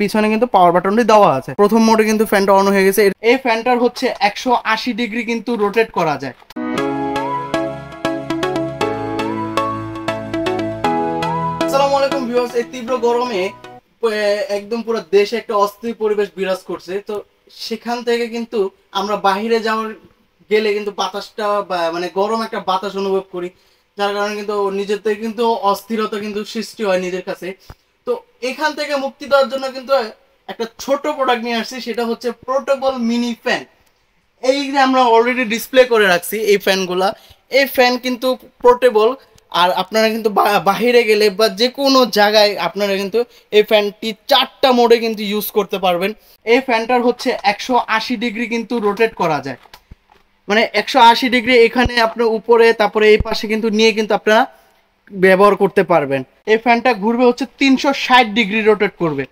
পিছনে কিন্তু পাওয়ার বাটনটি দেওয়া আছে। প্রথম মোডে কিন্তু ফ্যানটা অন হয়ে গেছে। এই ফ্যানটার হচ্ছে একশো আশি ডিগ্রি কিন্তু রোটেট করা যায়। তীব্র গরমে একদম পুরো দেশে একটা অস্থির পরিবেশ বিরাজ করছে। তো সেখান থেকে কিন্তু আমরা বাইরে যাওয়ার গেলে কিন্তু বাতাসটা মানে গরম একটা বাতাস অনুভব করি। যার কারণে কিন্তু নিজের থেকে কিন্তু অস্থিরতা কিন্তু সৃষ্টি হয় নিজের কাছে। তো এখান থেকে মুক্তি দেওয়ার জন্য কিন্তু একটা ছোট প্রোডাক্ট নিয়ে আসছি, সেটা হচ্ছে পোর্টেবল মিনি ফ্যান এই যে আমরা অলরেডি ডিসপ্লে করে রাখছি এই ফ্যানগুলা এই ফ্যান কিন্তু পোর্টেবল আর আপনারা কিন্তু বাহিরে গেলে বা যে কোনো জায়গায় আপনারা কিন্তু এই ফ্যানটি চারটা মোডে কিন্তু ইউজ করতে পারবেন। এই ফ্যানটার হচ্ছে একশো আশি ডিগ্রি কিন্তু রোটেট করা যায়। মানে একশো আশি ডিগ্রি এখানে আপনার উপরে, তারপরে এই পাশে কিন্তু নিয়ে কিন্তু আপনারা ব্যবহার করতে পারবেন। এই ফ্যানটা ঘুরবে হচ্ছে তিনশো ষাট ডিগ্রি রোটেট করবে।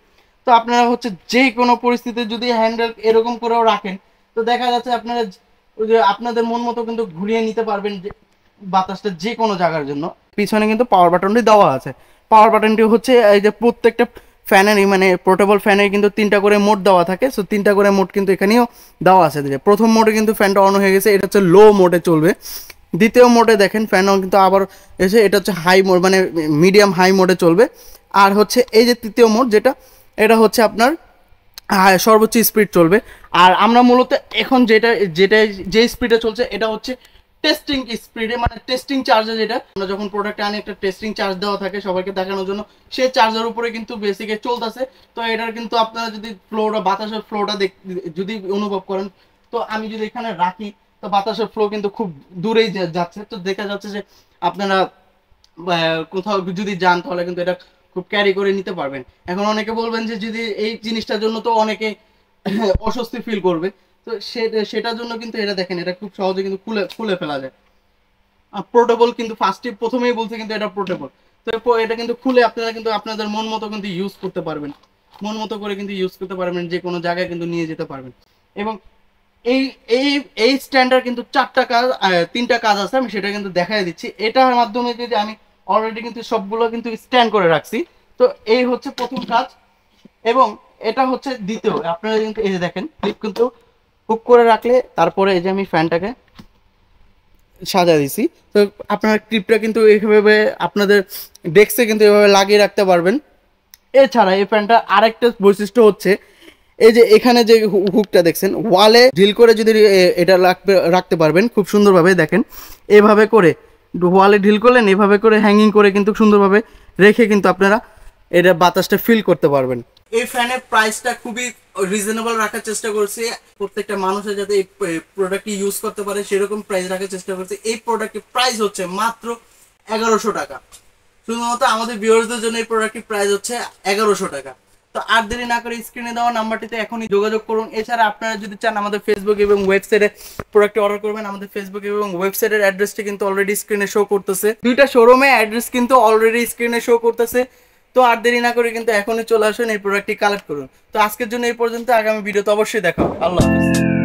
তো আপনারা হচ্ছে যে কোনো পরিস্থিতিতে যদি হ্যান্ডেল এরকম করেও রাখেন, তো দেখা যাচ্ছে আপনারা যে আপনাদের মন মতো কিন্তু ঘুরিয়ে নিতে পারবেন যে বাতাসটা যে কোনো জায়গার জন্য। পিছনে কিন্তু পাওয়ার বাটনটি দেওয়া আছে। পাওয়ার বাটনটি হচ্ছে, এই যে প্রত্যেকটা ফ্যানেরই মানে পোর্টেবল ফ্যানের কিন্তু তিনটা করে মোড দেওয়া থাকে। সো তিনটা করে মোড কিন্তু এখানেও দেওয়া আছে। প্রথম মোডে কিন্তু ফ্যানটা অন হয়ে গেছে। এটা হচ্ছে লো মোডে চলবে। দ্বিতীয় মোডে দেখেন ফ্যানও কিন্তু আবার এসে এটা হচ্ছে হাই মোড মানে মিডিয়াম হাই মোডে চলবে। আর হচ্ছে এই যে তৃতীয় মোড যেটা, এটা হচ্ছে আপনার সর্বোচ্চ স্পিড চলবে। আর আমরা মূলত এখন যেটা যেটা যে স্পিডে চলছে, এটা হচ্ছে টেস্টিং স্পিডে মানে টেস্টিং চার্জে যেটা, আমরা যখন প্রোডাক্ট আনি, একটা টেস্টিং চার্জ দেওয়া থাকে সবাইকে দেখানোর জন্য, সেই চার্জের উপরে কিন্তু বেসিকে চলতেছে। তো এটার কিন্তু আপনারা যদি ফ্লোটা বাতাসের ফ্লোটা যদি অনুভব করেন, তো আমি যদি এখানে রাখি তো বাতাসের ফ্লো কিন্তু খুব দূরেই যাচ্ছে। তো দেখা যাচ্ছে যে আপনারা কোথাও যদি যান তাহলে কিন্তু এটা খুব ক্যারি করে নিতে পারবেন। এখন অনেকে বলবেন যে যদি এই জিনিসটার জন্য তো অনেকে অস্বস্তি ফিল করবে। তো সেটার জন্য কিন্তু এটা দেখেন, এটা খুব সহজে কিন্তু খুলে খুলে ফেলা যায়। আর পোর্টেবল কিন্তু ফার্স্টে প্রথমেই বলছে কিন্তু এটা পোর্টেবল তো এটা কিন্তু খুলে আপনারা কিন্তু আপনাদের মন মতো কিন্তু ইউজ করতে পারবেন। মন মতো করে কিন্তু ইউজ করতে পারবেন, যে কোনো জায়গায় কিন্তু নিয়ে যেতে পারবেন। এবং এই এই এই স্ট্যান্ডার কিন্তু চারটা কাজ তিনটা কাজ আছে, আমি সেটা কিন্তু দেখাই দিচ্ছি। এটার মাধ্যমে যদি আমি অলরেডি কিন্তু সবগুলো কিন্তু স্ট্যান্ড করে রাখছি, তো এই হচ্ছে প্রথম কাজ। এবং এটা হচ্ছে দ্বিতীয়। আপনারা কিন্তু এই যে দেখেন ক্লিপ কিন্তু হুক করে রাখলে তারপরে এই যে আমি ফ্যানটাকে সাজা দিছি। তো আপনার ক্লিপটা কিন্তু এইভাবে আপনাদের ডেস্কে কিন্তু এভাবে লাগিয়ে রাখতে পারবেন। এছাড়া এই ফ্যানটা আরেকটা বৈশিষ্ট্য হচ্ছে এই যে এখানে যে হুকটা দেখছেন, ওয়ালে ড্রিল করে যদি এটা রাখতে রাখতে পারবেন খুব সুন্দরভাবে, দেখেন। এভাবে করে, ওয়ালে ড্রিল করলেন, এভাবে করে হ্যাঙ্গিং করে কিন্তু সুন্দরভাবে রেখে কিন্তু আপনারা এটা বাতাসটা ফিল করতে পারবেন। এই ফ্যানের প্রাইসটা খুবই রিজনেবল রাখার চেষ্টা করছি। প্রত্যেকটা মানুষের যাতে এই প্রোডাক্টটি ইউজ করতে পারে, সেরকম প্রাইস রাখার চেষ্টা করছি। এই প্রোডাক্টের প্রাইস হচ্ছে মাত্র এগারোশো টাকা। শুধুমাত্র আমাদের ভিউয়ার্সদের জন্য এই প্রোডাক্টটির প্রাইস হচ্ছে এগারোশো টাকা। তো আর দেরি না করে স্ক্রিনে দেওয়া নাম্বারটিতে এখনই যোগাযোগ করুন। এছাড়া আপনারা যদি চান আমাদের ফেসবুক এবং ওয়েবসাইটে প্রোডাক্টটি অর্ডার করবেন, আমাদের ফেসবুক এবং ওয়েবসাইটের অ্যাড্রেসটি কিন্তু অলরেডি স্ক্রিনে শো করতেছে। দুইটা শোরুমে অ্যাড্রেস কিন্তু অলরেডি স্ক্রিনে শো করতেছে। তো আর দেরি না করে কিন্তু এখনই চলে আসুন, এই প্রোডাক্টটি কালেক্ট করুন। তো আজকের জন্য এই পর্যন্ত, আগামী ভিডিওতে অবশ্যই দেখা হবে আল্লাহ হাফেজ।